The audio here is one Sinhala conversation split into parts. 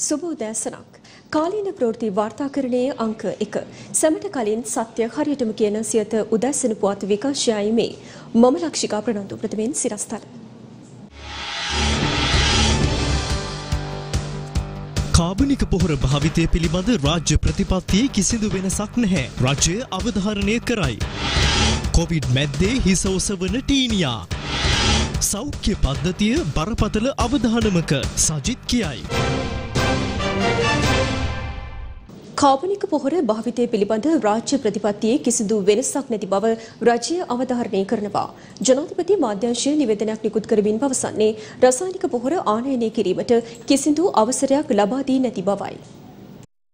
ආයුබෝවන් සුබ උදෑසනක් කාලීන ප්‍රවෘත්ති වාර්තාකරණයේ අංක 1 සැමට කලින් සත්‍ය හරියටම කියන සියත උදෑසන පුවත් විකාශයයි මේ මම ලක්ෂිකා ප්‍රනන්දු ප්‍රථමයෙන් සිරස්තල කාබනික පොහොර භාවිතය පිළිබඳ රාජ්‍ය ප්‍රතිපත්තියේ කිසිදු වෙනසක් නැහැ. රජය අවධාරණය කරයි. කොවිඩ් මැද්දේ හිස ඔසවන ටීනියා. සෞඛ්‍ය පද්ධතිය බරපතල අවධානමක සජිත් කියයි. කාබනික පොහොර භාවිතය පිළිබඳ රාජ්‍ය ප්‍රතිපත්තියේ කිසිදු වෙනසක් නැති බව රජය අවධාරණය කරනවා. ජනාධිපති මාධ්‍යංශය නිවේදනයක් නිකුත් කරමින් පවසන්නේ රසායනික පොහොර ආනයනය කිරීමට කිසිදු අවසරයක් ලබා දී නැති බවයි.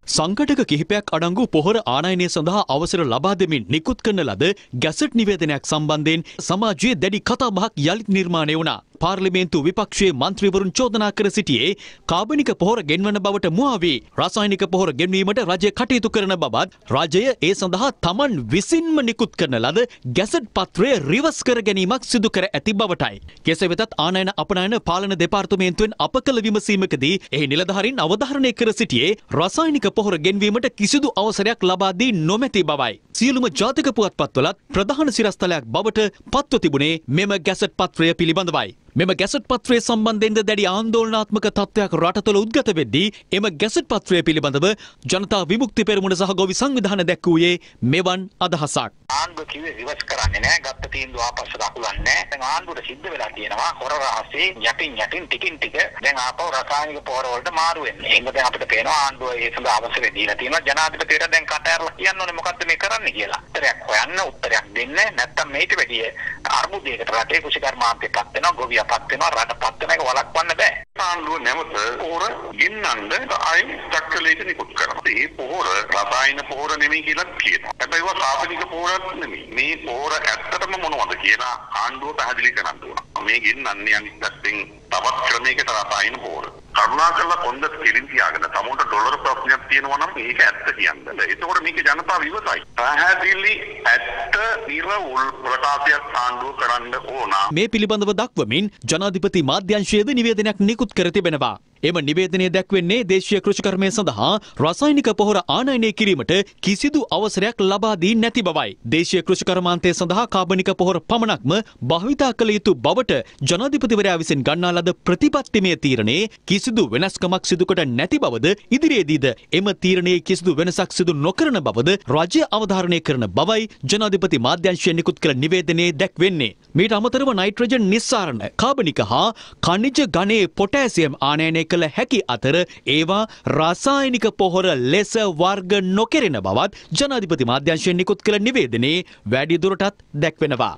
සංකටක කිහිපයක් අඩංගු පොහොර ආනයනය සඳහා අවසර ලබා දෙමින් නිකුත් කරන ලද ගැසට් නිවේදනයක් සම්බන්ධයෙන් සමාජයේ දැඩි කතාබහක් යළිත් නිර්මාණය වුණා. පාර්ලිමේන්තු විපක්ෂයේ මන්ත්‍රීවරුන් චෝදනා කර සිටියේ කාබනික පොහොර ගෙන්වන බවට මුවාවී රසායනික පොහොර ගෙන්වීමට රජය කටයුතු කරන බවත් රජය ඒ සඳහා තමන් විසින්ම නිකුත් කරන ලද ගැසට් පත්‍රය රිවස් කර ගැනීමක් සිදු කර ඇති බවටයි. කෙසේ වෙතත් ආනයන අපනයන පාලන දෙපාර්තමේන්තුවෙන් අප කළ විමසීමකදී එහි නිලධාරීන් අවධාරණය කර සිටියේ රසායනික පොහොර ගෙන්වීමට කිසිදු අවසරයක් ලබා දී නොමැති බවයි. සියලුම ජාතික පුවත්පත්වලත් ප්‍රධාන සිරස්තලයක් බවට පත්ව තිබුණේ මෙම ගැසට් පත්‍රය පිළිබඳවයි. මෙම ගැසට් පත්‍රය සම්බන්ධයෙන්ද දැඩි ආන්දෝලනාත්මක තත්ත්වයක් රට තුළ උද්ගත වෙද්දී එම ගැසට් පත්‍රය පිළිබඳව ජනතා විමුක්ති පෙරමුණ සහ ගොවි සංවිධාන දැක්වූයේ මෙවන් අදහසක්. ආණ්ඩුව කිව්වේ රිවර්ස් කරන්නේ නැහැ. ගත්ත තීන්දුව ආපස්සට අකුලන්නේ නැහැ. දැන් ආණ්ඩුවට සිද්ධ වෙලා තියෙනවා හොර රහසේ යටින් යටින් ටිකින් ටික දැන් ආපහු රසායනික පොහොර වලට මාරු වෙන්නේ. එහෙනම් දැන් අපිට පේනවා ආණ්ඩුව ඒ සඳහා අවසර දීලා තියෙනවා. ජනාධිපතියට දැන් කට ඇරලා කියන්න ඕනේ මොකද්ද මේ කරන්නේ කියලා. උත්තරයක් හොයන්න උත්තරයක් දෙන්න නැත්තම් මේට වැඩිය අර්බුදයකට රටේ කුෂිකර්මාන්තයපත් වෙනවා, ගොවියපත් වෙනවා, රටපත් වෙනවා ඒක වළක්වන්න බෑ. ආණ්ඩුව නැවත පොහොර ගෙන්නන්න අයින් දක්කලේට නිකුත් කරනවා. ඒ පොහොර රසායන පොහොර නෙමෙයි කියලා කියනවා. හැබැයි ඒවා සාපනික පොහොරක් නෙමෙයි. මේ පොහොර ඇත්තටම මොනවද කියලා ආණ්ඩුව පැහැදිලි කරන්න ඕන. මේ ගෙන්නන්නේ අනිත් පැත්තෙන් තවත් ක්‍රමයකට රසායන පොහොර. කරුණාකරලා කොන්ද කෙලින් තියාගෙන තමුන්ට ඩොලර් ප්‍රශ්නයක් තියෙනවා නම් ඒක ඇත්ත කියන්න. ඒකෝර මේක ජනතාව ඉවසයි. පැහැදිලි ඇත්ත නිර්වුල් ප්‍රකාශයක් ආණ්ඩුව කරන්න ඕන. මේ පිළිබඳව දක්වමින් ජනාධිපති මාධ්‍යංශයේද නිවේදනයක් නිකුත් කර තිබෙනවා. එම නිවේදනය දැක්වෙන්නේ දේශීය කෘෂිකර්මය සඳහා රසායනික පොහොර ආනයනය කිරීමට කිසිදු අවසරයක් ලබා දී නැති බවයි. දේශීය කෘෂිකර්මාන්තය සඳහා කාබනික පොහොර පමණක්ම භාවිතා කළ යුතු බවට ජනාධිපතිවරයා විසින් ගන්නා ලද ප්‍රතිපත්තිමය තීරණේ කිසිදු වෙනස්කමක් සිදුකොට නැති බවද ඉදිරියේදීද එම තීරණයේ කිසිදු වෙනසක් සිදු නොකරන බවද රජය අවධාරණය කරන බවයි ජනාධිපති මාධ්‍යංශය නිකුත් කළ නිවේදනයේ දැක්වෙන්නේ. මීට අමතරව නයිට්‍රජන් නිස්සාරණ කාබනික හා කනිජ ගණයේ පොටෑසියම් ආනයනය කළ හැකි අතර ඒවා රසායනික පොහොර ලෙස වර්ග නොකෙරෙන බවත් ජනාධිපති මාධ්‍යංශයෙන් නිකුත් කළ නිවේදනයේ වැඩිදුරටත් දැක්වෙනවා.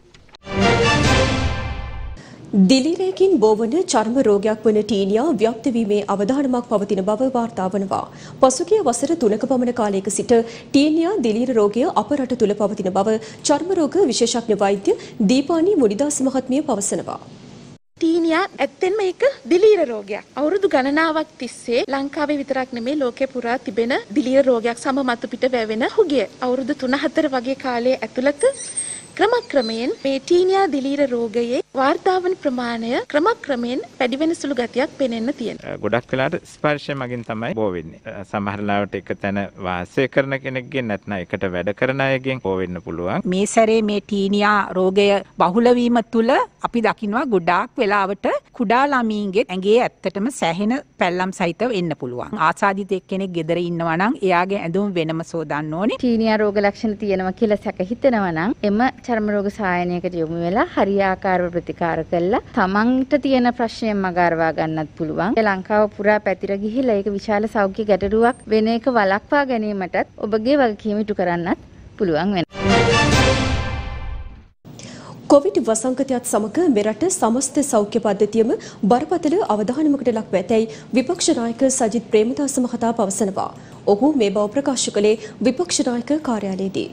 දිලිරයකින් බෝවන චර්ම රෝගයක් වන ටීනියා ව්‍යක්ත වීමේ අවධානමක් පවතින බව වාර්තා වනවා. පසුගිය වසර 3ක පමණ කාලයක සිට ටීනියා දිලීර රෝගය අප රට තුල පවතින බව චර්ම රෝග විශේෂඥ වෛද්‍ය දීපානි මුනිදාස් මහත්මිය පවසනවා. ටීනියා ඇත්තෙන්ම ඒක දිලීර රෝගයක්. අවුරුදු ගණනාවක් තිස්සේ ලංකාවේ විතරක් නෙමේ ලෝකේ පුරා තිබෙන දිලීර රෝගයක් සම මතු පිට වැවෙන හුගිය. අවුරුදු 3-4 වගේ කාලයේ ඇතුළත ක්‍රමක්‍රමයෙන් මේ ටීනියා දිලීර රෝගයේ වාර්තාවන ප්‍රමාණය ක්‍රමක්‍රමයෙන් වැඩි වෙන සුළු ගතියක් පෙනෙන්න තියෙනවා. ගොඩක් වෙලාට ස්පර්ශය මගින් තමයි බෝ වෙන්නේ. සමහර ලාවට එක තැන වාසය කරන කෙනෙක්ගෙන් නැත්නම් එකට වැඩ කරන අයගෙන් බෝ වෙන්න පුළුවන්. මේ සැරේ මේ ටීනියා රෝගය බහුල වීම තුල අපි දකිනවා ගොඩාක් වෙලාවට කුඩා ළමීන්ගේ ඇඟේ ඇත්තටම සැහෙන පැල්ලම් සහිතව එන්න පුළුවන්. ආසාදිතෙක් කෙනෙක් ගෙදර ඉන්නවා නම් එයාගේ ඇඳුම් වෙනම සෝදන්න ඕනේ. ටීනියා රෝග ලක්ෂණ තියෙනවා කියලා සැක හිතෙනවා නම් එම චර්ම රෝග සායනයකට යොමු වෙලා හරියාකාරව ප්‍රතිකාර කළා තමන්ට තියෙන ප්‍රශ්නයෙන් මගහරවා ගන්නත් පුළුවන්. ලංකාව පුරා පැතිර ගිහිලා ඒක විශාල සෞඛ්‍ය ගැටලුවක් වෙන එක වළක්වා ගැනීමටත් ඔබගේ වගකීම ඉටු කරන්නත් පුළුවන් වෙනවා. කොවිඩ් වසංගතයත් සමග මෙරට සමස්ත සෞඛ්‍ය පද්ධතියම බරපතල අවධානමකට ලක් ඇතැයි විපක්ෂ නායක සජිත් ප්‍රේමදාස මහතා පවසනවා. ඔහු මේ බව ප්‍රකාශ කළේ විපක්ෂ නායක කාර්යාලයේදී.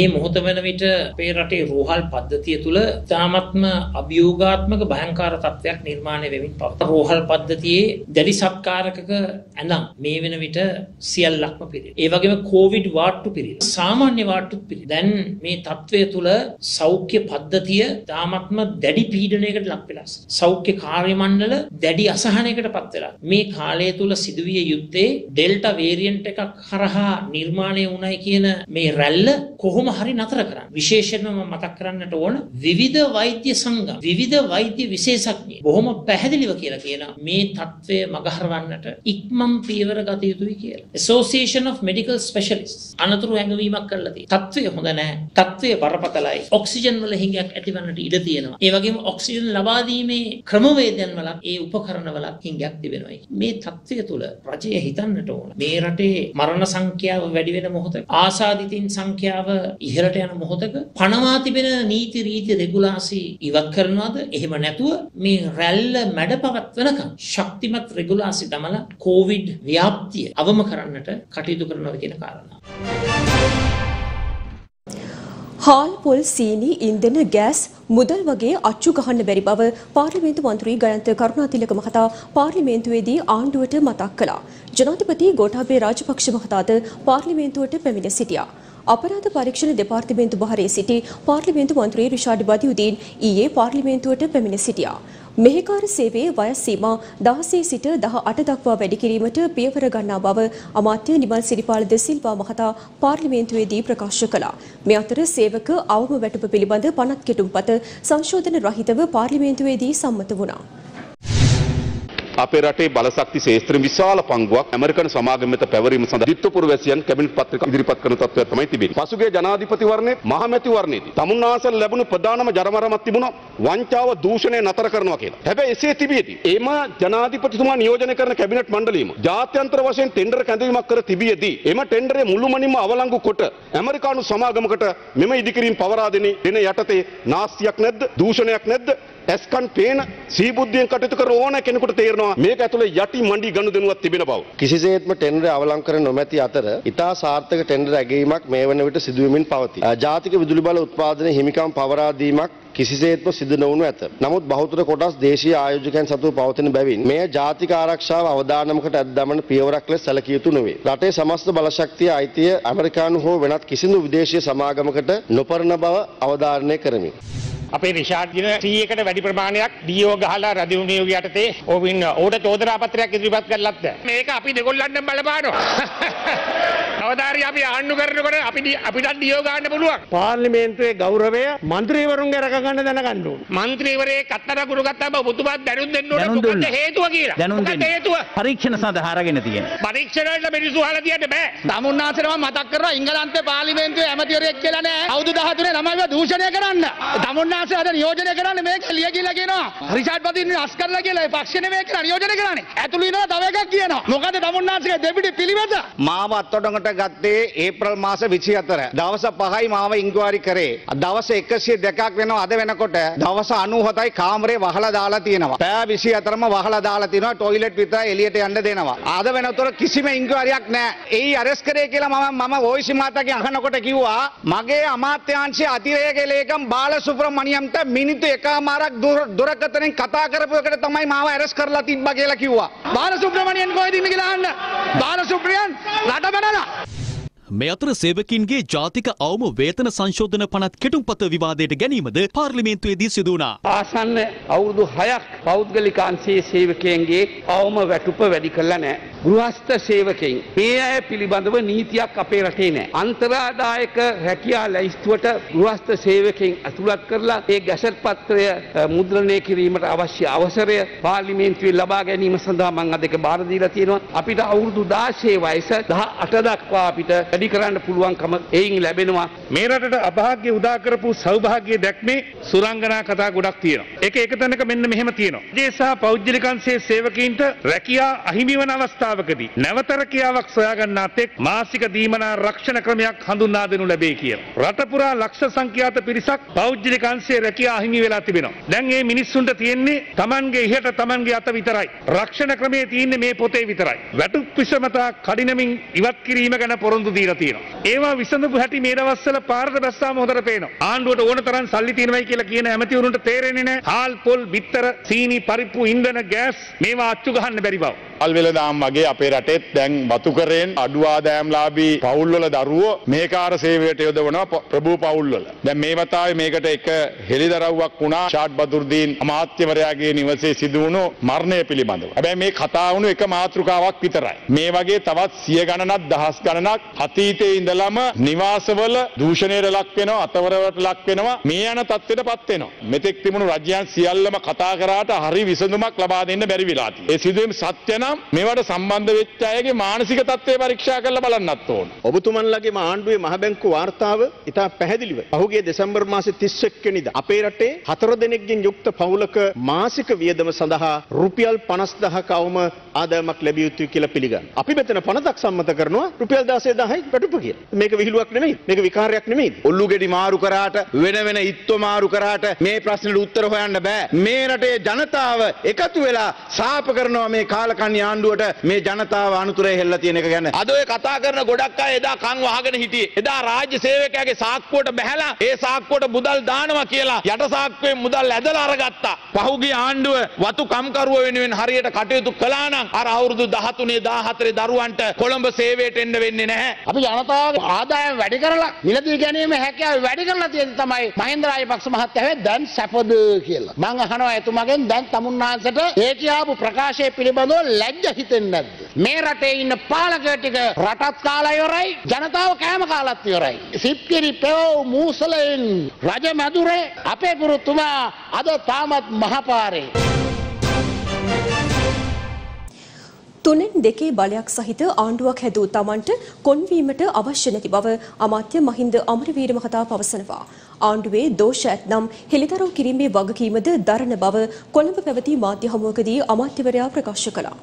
මේ මොහොත වන විට අපේ රටේ රෝහල් පද්ධතිය තුළ තාමත්ම අභියෝගාත්මක භයංකාර තත්ත්වයක් නිර්මාණය වෙමින් පවත. රෝහල් පද්ධතියේ දැඩි සත්කාරකක ඇනම් මේ වෙන විට සියල්ලක්ම පිරි. ඒ වගේම කෝවිඩ් වාට්ටු පිරි. සාමාන්‍ය වාට්ටුත් පිරි. දැන් මේ තත්ත්වය තුළ සෞඛ්‍ය පද්ධතිය තාමත්ම දැඩි පීඩනයකට ලක් වෙලා. සෞඛ්‍ය කාර්ය මණ්ඩල දැඩි අසහනයකට පත් වෙලා. මේ කාලය තුළ සිදුවිය යුත්තේ ඩෙල්ටා වේරියන්ට් එකක් හරහා නිර්මාණය වුණයි කියන මේ රැල්ල කොහොම හරි නතර කරන්න. විශේෂයෙන්ම මම මතක් කරන්නට ඕන විවිධ වෛද්‍ය සංගම් විවිධ වෛද්‍ය විශේෂඥ බොහොම පැහැදිලිව කියලා කියන මේ තත්ත්වය මගහරවන්නට ඉක්මම් පියවර ගත යුතුයි කියලා. Association of Medical Specialists අනතුරු හැඟවීමක් කරලා තියෙනවා. තත්ත්වය හොඳ නැහැ. තත්ත්වය බරපතලයි. ඔක්සිජන් වල හිඟයක් ඇතිවන්නට ඉඩ තියෙනවා. ඒ වගේම ඔක්සිජන් ලබා දීමේ ක්‍රමවේදයන් වල ඒ උපකරණ වල හිඟයක් තිබෙනවා. මේ තත්ත්වය තුළ රජය හිතන්නට ඕන. මේ රටේ මරණ සංඛ්‍යාව වැඩි වෙන මොහොතක ආසාදිතින් සංඛ්‍යාව ඉහළට යන මොහොතක පනවා තිබෙන නීති රීති රෙගුලාසි ඉවත් කරනවාද එහෙම නැතුව මේ රැල්ල මැඩ පවත්වනකම් ශක්තිමත් රෙගුලාසි දමලා කෝවිඩ් ව්‍යාප්තිය අවම කරන්නට කටයුතු කරනවද කියන කාරණා. හාල් පොල් සීනි ඉන්ධන ගෑස් මුදල් වගේ අච්චු ගහන්න බැරි බව පාර්ලිමේන්තු මන්ත්‍රී ගයන්ත කරුණාතිලක මහතා පාර්ලිමේන්තුවේදී ආණ්ඩුවට මතක් කළා. ජනාධිපති ගෝඨාභය රාජපක්ෂ මහතාද පාර්ලිමේන්තුවට පැමිණ සිටියා. අපරාධ පරීක්ෂණ දෙපාර්තමේන්තු බහරේ සිටි පාර්ලිමේන්තු මන්ත්‍රී රිෂාඩ් බදියුදීන් ඊයේ පාර්ලිමේන්තුවට පැමිණ සිටියා. මෙහෙකාර සේවයේ වයස් සීමා 16 සිට 18 දක්වා වැඩි කිරීමට පියවර ගන්නා බව අමාත්‍ය නිමල් සිරිපාල ද සිල්වා මහතා පාර්ලිමේන්තුවේදී ප්‍රකාශ කළා. මේ අතර සේවක අවම වැටුප පිළිබඳ පනත් කෙටුම්පත සංශෝධන රහිතව පාර්ලිමේන්තුවේදී සම්මත වුණා. අපේ රටේ බලශක්ති ශේත්‍රයෙන් විශාල පංගුවක් ඇමරිකන් සමාගම වෙත පැවරීම සඳහා දිත්තුපුර වැසියන් කැබිනට් පත්‍රික ඉදිරිපත් කරන තත්ත්වයක් තමයි තිබෙන්නේ. පසුගිය ජනාධිපතිවරණයේ මහමැතිවරණයේදී තමුන්නාසල් ලැබුණු ප්‍රධානම ජරමරමක් තිබුණා වංචාව දූෂණය නතර කරනවා කියලා. හැබැයි එසේ තිබියදී එම ජනාධිපතිතුමා නියෝජනය කරන කැබිනට් මණ්ඩලයම ජාත්‍යන්තර වශයෙන් ටෙන්ඩර් කැඳවීමක් කර තිබියදී එම ටෙන්ඩරේ මුළුමනින්ම අවලංගු කොට ඇමරිකානු සමාගමකට මෙම ඉදිකිරීම පවරා දෙන දෙන යටතේ නාස්තියක් නැද්ද දූෂණයක් නැද්ද ඇස්කන් පේන සීබුද්ධියෙන් කටයුතු කර ඕන කෙනෙකුට තේරෙනවා මේක ඇතුලේ යටි මණ්ඩි ගනුදෙනුවක් තිබෙන බව. කිසිසේත්ම ටෙන්ඩර් අවලංකර නොමැති අතර ඉතා සාර්ථක ටෙන්ඩර් ඇගීමක් මේ වන විට සිදුවෙමින් පවතී. ජාතික විදුලි බල උත්පාදන හිමිකම් පවරා දීමක් කිසිසේත්ම සිදු නොවනු ඇත. නමුත් බහුතර කොටස් දේශීය ආයෝජකයන් සතුව පවතින බැවින් මෙය ජාතික ආරක්ෂාව අවදානමකට ඇද්දමන පියවරක් ලෙස සැලකිය යුතු නොවේ. රටේ සමස්ත බලශක්තිය අයිතිය ඇමරිකානු හෝ වෙනත් කිසිදු විදේශීය සමාගමකට නොපරන බව අවධාරණය කරමි. අපේ රිෂාඩ් දින 100කට වැඩි ප්‍රමාණයක් ඩීఓ ගහලා රදිනු නියෝග යටතේ ඕවින් ඕට චෝදනා පත්‍රයක් ඉදිරිපත් කරලත්ද මේක අපි දෙගොල්ලන්ට බලපානවා. කවදාරි අපි ආණ්ඩු කරනකොට අපි අපිටත් දියෝ ගන්න පුළුවන්. පාර්ලිමේන්තුවේ ගෞරවය මන්ත්‍රීවරුන්ගේ රැකගන්න දැනගන්න ඕනේ. මන්ත්‍රීවරේ කත්තර කුරු ගත්තාම ඔබතුමාත් දැනුම් දෙන්න ඕනේ මොකද හේතුව කියලා. මොකද හේතුව? පරීක්ෂණ සඳහා අරගෙන තියෙනවා. පරීක්ෂණ වලට මිනිස්සු අහලා තියන්න බෑ. තමුන්නාසරම මතක් කරනවා ඉංගලන්තේ පාර්ලිමේන්තුවේ ඇමතිවරයෙක් කියලා නෑ. අවුරුදු 13 ළමයිව දූෂණය කරන්න. තමුන්නාසර අද නියෝජනය කරන්නේ මේක ලිය කියලා කියනවා. රිෂාඩ් පදින් අස්කරලා කියලා පක්ෂ නෙමෙයි කියලා නියෝජනය කරන්නේ. ඇතුළු ඉනවා තව එකක් කියනවා. මොකද තමුන්නාසරගේ දෙපිටි පිළිවෙත මාව අත්අඩංගුවට ගත්තේ ඒප්‍රල් මාස 24 දවස් 5යි මාව ඉන්කුවරි කරේ. දවස් 102ක් වෙනවා අද වෙනකොට දවස් 97යි කාමරේ වහලා දාලා තියෙනවා. පෑ 24ම වහලා දාලා තියෙනවා ටොයිලට් විතරයි එළියට යන්න දෙනවා. අද වෙනතොර කිසිම ඉන්කුවරියක් නැහැ එයි අරස් කරේ කියලා මම මම වොයිසි මාතාගේ අහනකොට කිව්වා මගේ අමාත්‍යාංශයේ අතිරේක ලේකම් බාල සුබ්‍රමණියම්ට මිනිත්තු එකමාරක් දුරකථනෙන් කතා කරපු එකට තමයි මාව ඇරස් කරලා තිබ්බා කියලා කිව්වා. බාල සුබ්‍රමණියන් කොහෙද ඉන්නේ කියලා අහන්න? බාල සුබ්‍රියන් රට බැනලා මේ අතර සේවකින්ගේ ජාතික අවම වේතන සංශෝධන පනත් කෙටුම්පත විවාදයට ගැනීමද පාර්ලිමේන්තුවේදී සිදු වුණා. ආසන්න අවුරුදු 6ක් පෞද්ගලික අංශයේ සේවකයන්ගේ අවම වැටුප වැඩි කළා නැහැ. ගෘහස්ත සේවකයන් මේ අය පිළිබඳව නීතියක් අපේ රටේ නැහැ. අන්තරාදායක රැකියා ලැයිස්තුවට ගෘහස්ත සේවකයන් ඇතුළත් කරලා ඒ ගැසට් පත්‍රය මුද්‍රණය කිරීමට අවශ්‍ය අවසරය පාර්ලිමේන්තුවේ ලබා ගැනීම සඳහා මම අද ඒක බාර දීලා තියෙනවා. අපිට අවුරුදු 16 වයස 18 දක්වා අපිට වැඩි කරන්න පුළුවන්කම එයින් ලැබෙනවා. මේ රටට අභාග්‍ය උදා කරපු සෞභාග්‍ය දැක්මේ සුරංගනා කතා ගොඩක් තියෙනවා. ඒක එක තැනක මෙන්න මෙහෙම තියෙනවා. ඒ සහ පෞද්ගලිකංශයේ සේවකීන්ට රැකියා අහිමි වන අවස්ථාවකදී නැවත රැකියාවක් සොයාගන්නා තෙක් මාසික දීමනා රක්ෂණ ක්‍රමයක් හඳුන්වා දෙනු ලැබේ කියලා. රට පුරා ලක්ෂ සංඛ්‍යාත පිරිසක් පෞද්ගලිකංශයේ රැකියා අහිමි වෙලා තිබෙනවා. දැන් මේ මිනිස්සුන්ට තියෙන්නේ Tamanගේ ඉහට Tamanගේ අත විතරයි. රක්ෂණ ක්‍රමයේ තියෙන්නේ මේ පොතේ විතරයි. වැටුප් විෂමතා කඩිනමින් ඉවත් කිරීම ගැන පොරොන්දු දීලා දීලා තියෙනවා. ඒවා විසඳපු හැටි මේ දවස්වල පාරට බැස්සාම හොඳට පේනවා. ආණ්ඩුවට ඕන තරම් සල්ලි තියෙනවයි කියලා කියන ඇමතිවරුන්ට තේරෙන්නේ නැහැ. හාල් පොල් බිත්තර සීනි පරිප්පු ඉන්ධන ගෑස් මේවා අච්චු ගහන්න බැරි බව. අල්වෙලදාම් වගේ අපේ රටෙත් දැන් වතුකරයෙන් අඩුවාදෑම්ලාබී පවුල්වල දරුවෝ මේකාර සේවයට යොදවනවා ප- ප්‍රභූ පවුල්වල. දැන් මේ වතාවේ මේකට එක හෙළිදරව්වක් වුණා ෂාඩ් බදුර්දීන් අමාත්‍යවරයාගේ නිවසේ සිදුවුණු මරණය පිළිබඳව. හැබැයි මේ කතා වුණු එක මාතෘකාවක් විතරයි. මේ වගේ තවත් සිය ගණනක් දහස් ගණනක් අතීතයේ ඉඳලම නිවාසවල දූෂණයට ලක් වෙනවා අතවරවට ලක් වෙනවා මේ යන තත්ත්වයට පත් වෙනවා. මෙතෙක් තිබුණු රජයන් සියල්ලම කතා කරාට හරි විසඳුමක් ලබා දෙන්න බැරි වෙලා තියෙනවා. ඒ සිදුවීම් සත්‍ය නම් මේවට සම්බන්ධ වෙච්ච අයගේ මානසික තත්ත්වය පරීක්ෂා කරලා බලන්නත් ඕන. ඔබතුමන්ලගේ ආණ්ඩුවේ මහබැංකු වාර්තාව ඉතා පැහැදිලිව. පහුගේ දෙසැම්බර් මාසේ 31 වෙනිදා අපේ රටේ හතර දෙනෙක්ගෙන් යුක්ත පවුලක මාසික වියදම සඳහා රුපියල් 50000ක අවම ආදායමක් ලැබිය යුතුයි කියලා පිළිගන්න. අපි මෙතන පනතක් සම්මත කරනවා රුපියල් 16000යි වැටුප කියලා. මේක විහිළුවක් නෙමෙයි. මේක විකාරයක් නෙමෙයි. ඔල්ලු ගෙඩි මාරු කරාට වෙන වෙන ඉත්තු මාරු කරාට මේ ප්‍රශ්නෙට උත්තර හොයන්න බෑ. මේ රටේ ජනතාව එකතු වෙලා සාප කරනවා මේ කාලකන්ණි ආණ්ඩුවට මේ ජනතාව අනුතරේ හෙල්ලලා තියෙන එක ගැන. අද ඔය කතා කරන ගොඩක් අය එදා කන් වහගෙන හිටියේ. එදා රාජ්‍ය සේවකයාගේ සාක්කුවට බැහැලා ඒ සාක්කුවට මුදල් දානවා කියලා යට සාක්කුවෙන් මුදල් ඇදලා අරගත්තා. පහුගිය ආණ්ඩුව වතු කම්කරුව වෙනුවෙන් හරියට කටයුතු කළා නම් අර අවුරුදු 13 14 දරුවන්ට කොළඹ සේවයට එන්න වෙන්නේ නැහැ. අපි ජනතාවගේ ආදායම වැඩි කරලා මිලදී ගැනීම හැකියාව වැඩි කරලා තියෙන තමයි මහින්ද රාජපක්ෂ මහත්තයා දැන් සැපද කියලා. මං අහනවා එතුමගෙන් දැන් තමුන්නාන්සට ඒ කියාපු ප්‍රකාශය පිළිබඳව ලැජ්ජ හිතෙන්නේ නැද්ද? මේ රටේ ඉන්න පාලකයෝ ටික රටත් කාලා ඉවරයි ජනතාව කෑම කාලත් ඉවරයි. සිප්කිරි පෙව් මූසලෙන් රජ මැදුරේ අපේ ගුරුතුමා අද තාමත් මහපාරේ. තුනෙන් දෙකේ බලයක් සහිත ආණ්ඩුවක් හැදූ තමන්ට කොන්වීමට අවශ්‍ය නැති බව අමාත්‍ය මහින්ද අමරවීර මහතා පවසනවා. ආණ්ඩුවේ දෝෂ ඇත්නම් හෙළිදරව් කිරීමේ වගකීමද දරන බව කොළඹ පැවති මාධ්‍ය හමුවකදී අමාත්‍යවරයා ප්‍රකාශ කළා.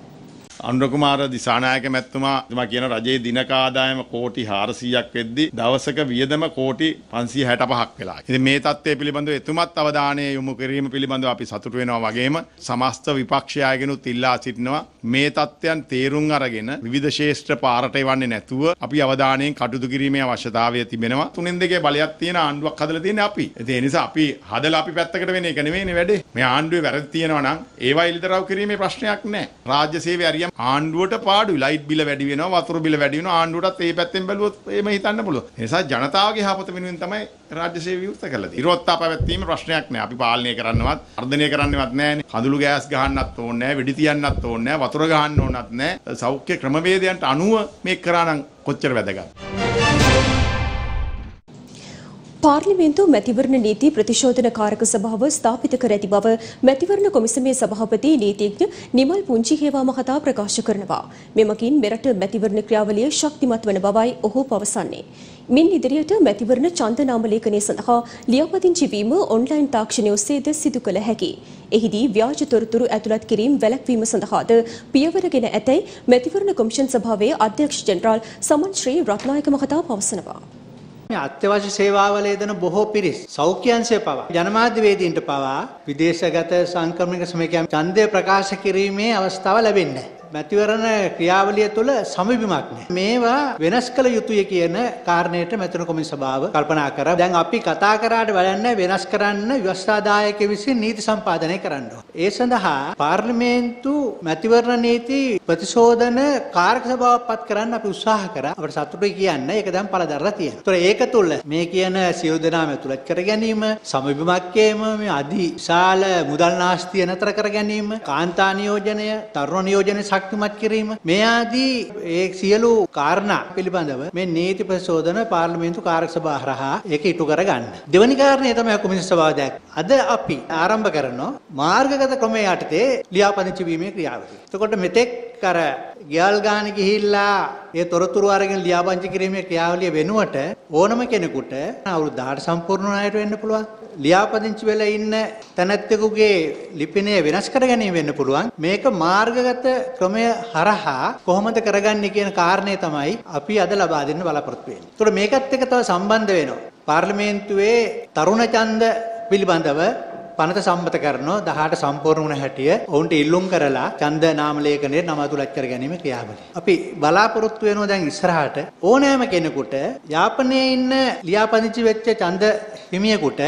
අනුරකුමාර දිසානායක මැත්තුමා තුමා කියන රජයේ දිනක ආදායම කෝටි 400ක් වෙද්දි දවසක වියදම කෝටි 565ක් වෙලා. ඉතින් මේ தත්ත්වය පිළිබඳව එතුමත් අවධානය යොමු කිරීම පිළිබඳව අපි සතුටු වෙනවා වගේම සමස්ත විපක්ෂයාගෙනුත් ඉල්ලා සිටිනවා මේ தත්ත්වයන් තේරුම් අරගෙන විවිධ ශේෂ්ත්‍ර පාරට එවන්නේ නැතුව අපි අවධානයෙන් කටයුතු කිරීමේ අවශ්‍යතාවය තිබෙනවා. තුනෙන් දෙකේ බලයක් තියෙන ආණ්ඩුවක් හදලා තියෙන්නේ අපි. ඒ නිසා අපි හදලා අපි පැත්තකට වෙන එක නෙවෙයිනේ වැඩේ. මේ ආණ්ඩුවේ වැරදි තියෙනවා නම් ඒවා ඉලිතරව් කිරීමේ ප්‍රශ්නයක් නැහැ. රාජ්‍ය සේවය අරියම් ආණ්ඩුවට පාඩුයි. ලයිට් බිල වැඩි වෙනවා වතුර බිල වැඩි වෙනවා. ආණ්ඩුවටත් ඒ පැත්තෙන් බැලුවොත් එහෙම හිතන්න පුළුවන්. ඒ නිසා ජනතාවගේ යහපත වෙනුවෙන් තමයි රාජ්‍ය සේවය විවෘත කරලා තියෙන්නේ. ඉරොත්තා පැවැත්වීම ප්‍රශ්නයක් නෑ. අපි පාලනය කරන්නවත් වර්ධනය කරන්නවත් නෑනේ. කඳුළු ගෑස් ගහන්නත් ඕනේ නෑ. වෙඩි තියන්නත් ඕනේ නෑ. වතුර ගහන්න ඕනත් නෑ. සෞඛ්‍ය ක්‍රමවේදයන්ට අනුව මේක කරා නම් කොච්චර වැදගත්? පාර්ලිමේන්තු මැතිවරණ නීති ප්‍රතිශෝධන කාරක සභාව ස්ථාපිත කර ඇති බව මැතිවරණ කොමිසමේ සභාපති නීතිඥ නිමල් පුංචි හේවා මහතා ප්‍රකාශ කරනවා. මෙමකින් මෙරට මැතිවරණ ක්‍රියාවලිය ශක්තිමත් වන බවයි ඔහු පවසන්නේ. මින් ඉදිරියට මැතිවරණ ඡන්ද නාමලේඛනය සඳහා ලියාපදිංචි වීම ඔන්ලයින් තාක්ෂණය ඔස්සේද සිදු කළ හැකි. එහිදී ව්‍යාජ තොරතුරු ඇතුළත් කිරීම වැළැක්වීම සඳහාද පියවරගෙන ඇතැයි මැතිවරණ කොමිෂන් සභාවේ අධ්‍යක්ෂ ජෙනරාල් සමන් ශ්‍රී රත්නායක මහතා පවසනවා. මේ අත්‍යවශ්‍ය සේවාවල යෙදෙන බොහෝ පිරිස් සෞඛ්‍යංශය පවා ජනමාධ්‍යවේදීන්ට පවා විදේශගත සංක්‍රමණික සමයකයන් ඡන්දය ප්‍රකාශ කිරීමේ අවස්ථාව ලැබෙන්නේ නැහැ. මැතිවරණ ක්‍රියාවලිය තුළ සමබිමක් නැහැ. මේවා වෙනස් කළ යුතුය කියන කාරණයට මැතිවරණ කොමිසම සභාව කල්පනා කරා. දැන් අපි කතා කරාට වැඩන්නේ වෙනස් කරන්න ව්‍යවස්ථාදායක විසින් නීති සම්පාදනය කරන්න ඕන. ඒ සඳහා පාර්ලිමේන්තු මැතිවරණ නීති ප්‍රතිශෝධන කාරක සභාවක් පත් කරන්න අපි උත්සාහ කරා. අපිට සතුටුයි කියන්න ඒක දැන් පළදරලා තියෙනවා. ඒතර ඒක තුළ මේ කියන සියලු දෙනාම ඇතුළත් කර ගැනීම, සමබිමක්කේම මේ අධි විශාල මුදල් නාස්තිය නතර කර ගැනීම, කාන්තා නියෝජනය, තරුණ නියෝජනය ශක්තිමත් කිරීම මේ ආදී ඒ සියලු කාරණා පිළිබඳව මේ නීති ප්‍රතිශෝධන පාර්ලිමේන්තු කාරක සභාව හරහා ඒක ඉටු කරගන්න. දෙවැනි කාරණය තමයි කොමිසම සභාව දැක්. අද අපි ආරම්භ කරනවා මාර්ගගත ක්‍රමයේ යටතේ ලියාපදිංචි වීමේ ක්‍රියාවලිය. එතකොට මෙතෙක් අර ගියල් ගාන ගිහිල්ලා ඒ තොරතුරු අරගෙන ලියාපදිංචි කිරීමේ ක්‍රියාවලිය වෙනුවට ඕනම කෙනෙකුට අවුරුදු 18 සම්පූර්ණ වුණායට වෙන්න පුළුවන්. ලියාපදිංචි වෙලා ඉන්න තැනැත්තෙකුගේ ලිපිනය වෙනස් කර ගැනීම වෙන්න පුළුවන්. මේක මාර්ගගත ක්‍රමය හරහා කොහොමද කරගන්නේ කියන කාරණේ තමයි අපි අද ලබා දෙන්න බලාපොරොත්තු වෙන්නේ. ඒතකොට මේකත් එක්ක තව සම්බන්ධ වෙනවා. පාර්ලිමේන්තුවේ තරුණ ඡන්ද පිළිබඳව පනත සම්මත කරනවා 18 සම්පූර්ණ වුණ හැටිය ඔවුන්ට ඉල්ලුම් කරලා ඡන්ද නාම ලේඛනයේ නම අතුලත් කර ගැනීම ක්‍රියාවලිය. අපි බලාපොරොත්තු වෙනවා දැන් ඉස්සරහට ඕනෑම කෙනෙකුට යාපනයේ ඉන්න ලියාපදිංචි වෙච්ච ඡන්ද හිමියෙකුට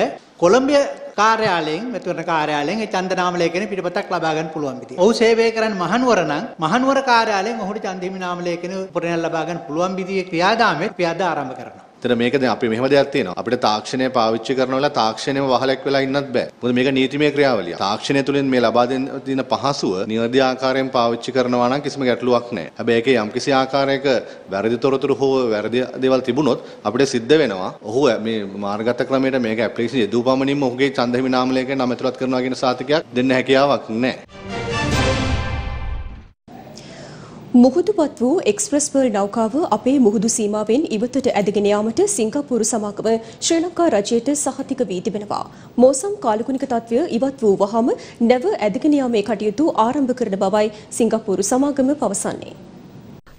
කොළඹ කාර්යාලයෙන් මෙතුන කාර්යාලයෙන් ඒ ඡන්ද නාම ලේඛනේ පිටපතක් ලබා ගන්න පුළුවන් විදිය. ඔහු සේවය කරන්නේ මහනුවර නම් මහනුවර කාර්යාලයෙන් ඔහුට ඡන්ද හිමි නාම ලේඛනේ උපරිණය ලබා ගන්න පුළුවන් විදියේ ක්‍රියාදාමයක් ක්‍රියාද ආරම්භ කරනවා. එතන මේක දැන් අපි මෙහෙම දෙයක් තියෙනවා. අපිට තාක්ෂණය පාවිච්චි කරන වෙලාව තාක්ෂණයම වහලක් වෙලා ඉන්නත් බෑ. මොකද මේක නීතිමය ක්‍රියාවලිය. තාක්ෂණය තුළින් මේ ලබා දෙන දින පහසුව නිවැරදි ආකාරයෙන් පාවිච්චි කරනවා නම් කිසිම ගැටලුවක් නැහැ. හැබැයි ඒකේ යම්කිසි ආකාරයක වැරදි තොරතුරු හෝ වැරදි දේවල් තිබුණොත් අපිට සිද්ධ වෙනවා. ඔහු මේ මාර්ගගත ක්‍රමයට මේක ඇප්ලිකේෂන් යෙදුවපමණින්ම ඔහුගේ ඡන්ද හිමි නාම ලේඛනය නම ඇතුළත් කරනවා කියන සාතිකයක් දෙන්න හැකියාවක් නැහැ. මුහුදුපත් වූ එක්ස්ප්‍රස් පර්ල් නෞකාව අපේ මුහුදු සීමාවෙන් ඉවතට ඇදගෙන යාමට සිංගප්පූරු සමාගම ශ්‍රී ලංකා රජයට සහතික වී තිබෙනවා. මෝසම් කාලගුණික තත්ත්වය ඉවත් වූ වහම නැව ඇදගෙන යාමේ කටයුතු ආරම්භ කරන බවයි සිංගප්පූරු සමාගම පවසන්නේ.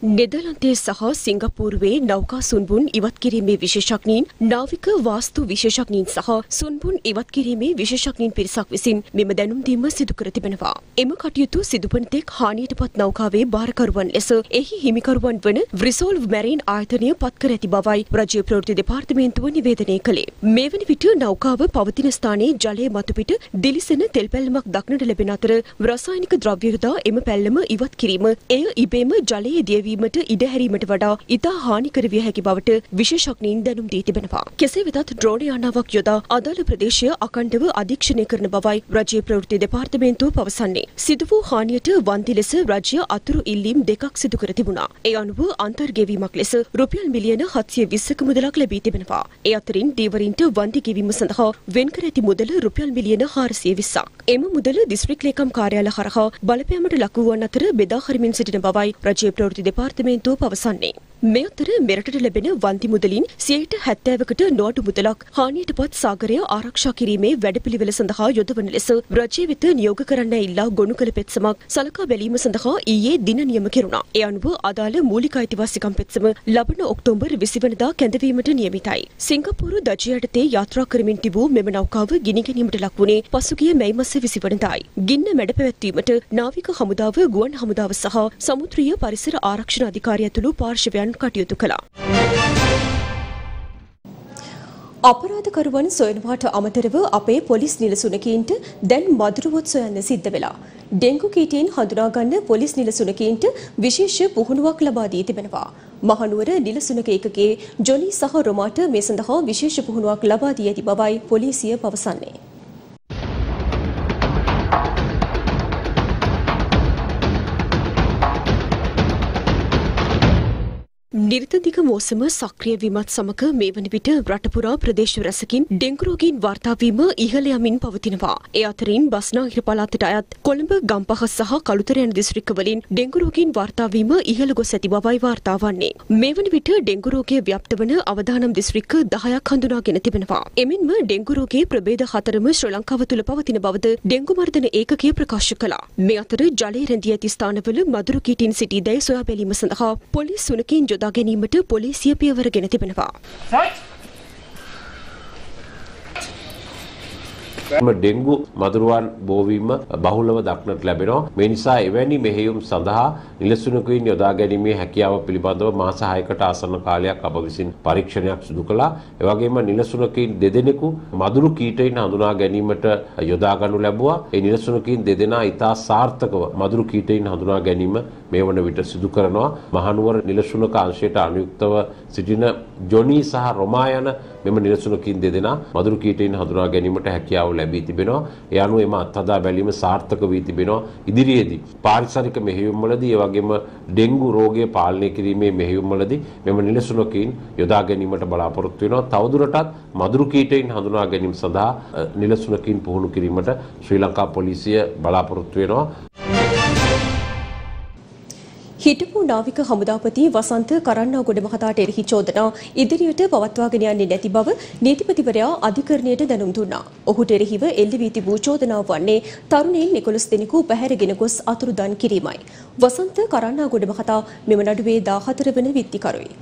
නෙදර්ලන්තයේ සහ සිංගප්පූරුවේ නෞකා සුන්බුන් ඉවත් කිරීමේ විශේෂඥයින් නාවික වාස්තු විශේෂඥයින් සහ සුන්බුන් ඉවත් කිරීමේ විශේෂඥයින් පිරිසක් විසින් මෙම දැනුම් දීම සිදු කර තිබෙනවා. එම කටයුතු සිදුවන තෙක් හානියටපත් නෞකාවේ භාරකරුවන් ලෙස එහි හිමිකරුවන් වන රිසෝල්ව් මැරීන් ආයතනය පත් කර ඇති බවයි රජයේ ප්‍රවෘත්ති දෙපාර්තමේන්තුව නිවේදනය කළේ. මේ වන විට නෞකාව පවතින ස්ථානයේ ජලය මතුපිට දිලිසෙන තෙල් පැල්ලමක් දක්නට ලැබෙන අතර රසායනික ද්‍රව්‍ය යොදා එම පැල්ලම ඉවත් කිරීම එය ඉබේම ජලයේ දියවීම වීමට ඉඩ හැරීමට වඩා ඉතා හානිකර විය හැකි බවට විශේෂඥයින් දැනුම් දී තිබෙනවා. කෙසේ වෙතත් ඩ්‍රෝන යානාවක් යොදා අදාළ ප්‍රදේශය අකණ්ඩව අධීක්ෂණය කරන බවයි රජයේ ප්‍රවෘත්ති දෙපාර්තමේන්තුව පවසන්නේ. සිදු වූ හානියට වන්දි ලෙස රජය අතුරු ඉල්ලීම් දෙකක් සිදු කර තිබුණා. ඒ අනුව අන්තර්ගෙවීමක් ලෙස රුපියල් මිලියන 720ක මුදලක් ලැබී තිබෙනවා. ඒ අතරින් දීවරින්ට වන්දි ගෙවීම සඳහා වෙන් කර ඇති මුදල රුපියල් මිලියන 420ක්. එම මුදල දිස්ත්‍රික් ලේකම් කාර්යාල හරහා බලපෑමට ලක් වූවන් අතර බෙදා හරිමින් සිටින බවයි රජයේ ප්‍රවෘත්ති දෙපාර්තමේන්තුව පවසන්නේ. මේ අතර මෙරටට ලැබෙන වන්ති මුදලින් සියයට හැත්තෑවකට නොඅඩු මුදලක් හානියට පත් සාගරය ආරක්ෂා කිරීමේ වැඩපිළිවෙල සඳහා යොදවන ලෙස රජය වෙත නියෝග කරන්න ඉල්ලා ගොනු කළ පෙත්සමක් සලකා බැලීම සඳහා ඊයේ දින නියම කෙරුණා. ඒ අනුව අදාළ මූලික අයිතිවාසිකම් පෙත්සම ලබන ඔක්තෝබර් 20 වෙනිදා කැඳවීමට නියමිතයි. සිංගප්පූරු දජය යටතේ යාත්‍රා කරමින් තිබූ මෙම නෞකාව ගිනි ගැනීමට ලක් වුණේ පසුගිය මැයි මාස 20 වෙනිදායි. ගින්න මැඩ පැවැත්වීමට නාවික හමුදාව ගුවන් හමුදාව සහ සමුද්‍රීය පරිසර ආරක්ෂණ අධිකාරිය ඇතුළු පාර්ශවයන් කටයුතු කළා. අපරාධකරුවන් සොයනවාට අමතරව අපේ පොලිස් නිලසුනකීන්ට දැන් මදුරුවොත් සොයන්න සිද්ධ වෙලා. ඩෙංගු කීටීන් හඳුනාගන්න පොලිස් නිලසුනකීන්ට විශේෂ පුහුණුවක් ලබා දී තිබෙනවා. මහනුවර නිලසුනක ඒකකයේ ජොනි සහ රොමාට මේ සඳහා විශේෂ පුහුණුවක් ලබා දී ඇති බවයි පොලිසිය පවසන්නේ. නිර්තදික මෝසම සක්‍රිය වීමත් සමග මේ වන විට රටපුරා ප්‍රදේශ රැසකින් ඩෙංගු රෝගීන් වාර්තා වීම ඉහළ යමින් පවතිනවා. ඒ අතරින් බස්නාහිර පළාතට අයත් කොළඹ ගම්පහ සහ කළුතර යන දිස්ත්‍රික්කවලින් ඩෙංගු රෝගීන් වාර්තා වීම ඉහළ ගොස් ඇති බවයි වාර්තා වන්නේ. මේ වන විට ඩෙංගු රෝගය ව්‍යාප්ත වන අවදානම් දිස්ත්‍රික්ක 10ක් හඳුනාගෙන තිබෙනවා. එමෙන්ම ඩෙංගු රෝගයේ ප්‍රභේද හතරම ශ්‍රී ලංකාව තුළ පවතින බවද ඩෙංගු මර්ධන ඒකකය ප්‍රකාශ කළා. මේ අතර ජලය රැඳී ඇති ස්ථානවල මදුරු කීටින් සිටි දැයි සොයා බැලීම සඳහා පොලිස් සුනකින් යොදා ගැනීමට පොලිසිය පියවර ගෙන තිබෙනවා. ඩෙංගු මදුරුවන් බෝවීම බහුලව දක්නට ලැබෙනවා. මේ නිසා එවැනි මෙහෙයුම් සඳහා නිලසුනකින් යොදා ගැනීමේ හැකියාව පිළිබඳව මාස 6කට ආසන්න කාලයක් අප විසින් පරීක්ෂණයක් සිදු කළා. ඒ වගේම නිලසුනකින් දෙදෙනෙකු මදුරු කීටයින් හඳුනා ගැනීමට යොදා ගනු ලැබුවා. ඒ නිලසුනකින් දෙදෙනා ඉතා සාර්ථකව මදුරු කීටයින් හඳුනා ගැනීම මේ වන විට සිදු කරනවා. මහනුවර නිලසුනක අංශයට අනුයුක්තව සිටින ජොනි සහ රොමා යන මෙම නිලසුනකින් දෙදෙනා මදුරු කීටයින් හඳුනා ගැනීමට හැකියාව ලැබී තිබෙනවා. ඒ අනුව එම අත්හදා බැලීම සාර්ථක වී තිබෙනවා. ඉදිරියේදී පාරිසරික මෙහෙයුම්වලදී ඒ වගේම ඩෙන්ගු රෝගය පාලනය කිරීමේ මෙහෙයුම්වලදී මෙම නිලසුනකින් යොදා ගැනීමට බලාපොරොත්තු වෙනවා. තවදුරටත් මදුරු කීටයින් හඳුනා ගැනීම සඳහා නිලසුනකින් පුහුණු කිරීමට ශ්‍රී ලංකා පොලිසිය බලාපොරොත්තු වෙනවා. හිටපු නාවික හමුදාපති වසන්ත කරන්නාගොඩ මහතාට එරෙහි චෝදනා ඉදිරියට පවත්වාගෙන යන්නේ නැති බව නීතිපතිවරයා අධිකරණයට දැනුම් දුන්නා. ඔහුට එරෙහිව එල්ල වී තිබූ චෝදනාව වන්නේ තරුණයින් 11 දෙනෙකු පැහැරගෙන ගොස් අතුරුදන් කිරීමයි. වසන්ත කරන්නාගොඩ මහතා මෙම නඩුවේ 14 වන විත්තිකරුයි.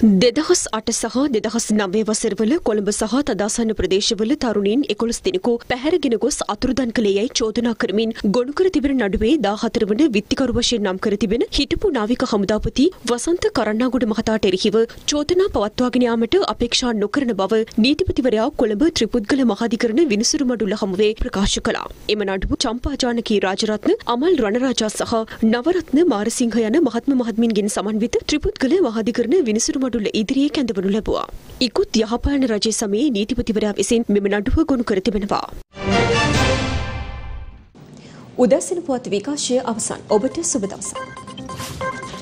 දෙදහස් අට සහ දෙදහස් නවය වසරවල කොළඹ සහ තදාසන්න ප්‍රදේශවල තරුණින් එකොළොස් දෙනෙකු පැහැරගෙන ගොස් අතුරුදන් කළේ යැයි චෝදනා කරමින් ගොනු කර තිබෙන නඩුවේ දාහතර වන විත්තිකරු වශයෙන් නම් කර තිබෙන හිටපු නාවික හමුදාපති වසන්ත කරන්නාගොඩ මහතාට එරෙහිව චෝදනා පවත්වාගෙන යාමට අපේක්ෂා නොකරන බව නීතිපතිවරයා කොළඹ ත්‍රිපුද්ගල මහාධිකරණ විනිසුරු මඩුල්ල හමුවේ ප්‍රකාශ කළා. එම නඩුව චම්පාජානකී රාජරත්න අමල් රණරාජා සහ නවරත්න මාරසිංහ යන මහත්ම මහත්මින්ගෙන් සමන්විත ත්‍රිපුද්ගල මහාධිකරණ විනිසුරු මඩුල්ල ඉදිරියේ කැඳවනු ලැබුවා. ඉකුත් යහපාලන රජය සමයේ නීතිපතිවරයා විසින් මෙම නඩුව ගොනු කර තිබෙනවා. උදැසන පුවත් විකාශය අවසන්. ඔබට සුබ දවසක්.